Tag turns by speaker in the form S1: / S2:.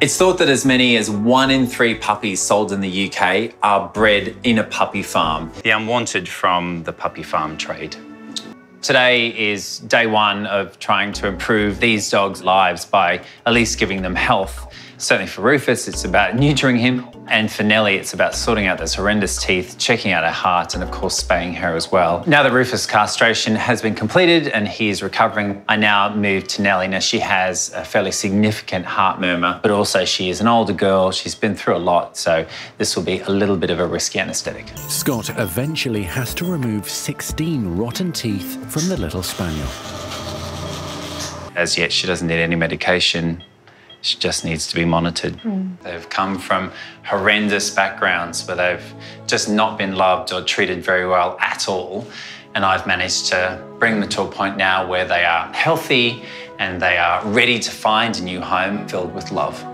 S1: It's thought that as many as one in three puppies sold in the UK are bred in a puppy farm.
S2: The unwanted from the puppy farm trade. Today is day one of trying to improve these dogs' lives by at least giving them health. Certainly for Rufus, it's about neutering him. And for Nellie, it's about sorting out those horrendous teeth, checking out her heart, and of course, spaying her as well. Now that Rufus' castration has been completed and he is recovering, I now move to Nellie. Now, she has a fairly significant heart murmur, but also she is an older girl. She's been through a lot, so this will be a little bit of a risky anaesthetic.
S3: Scott eventually has to remove 16 rotten teeth from the little spaniel.
S2: As yet, she doesn't need any medication. She just needs to be monitored.
S4: Hmm.
S2: They've come from horrendous backgrounds where they've just not been loved or treated very well at all. And I've managed to bring them to a point now where they are healthy and they are ready to find a new home filled with love.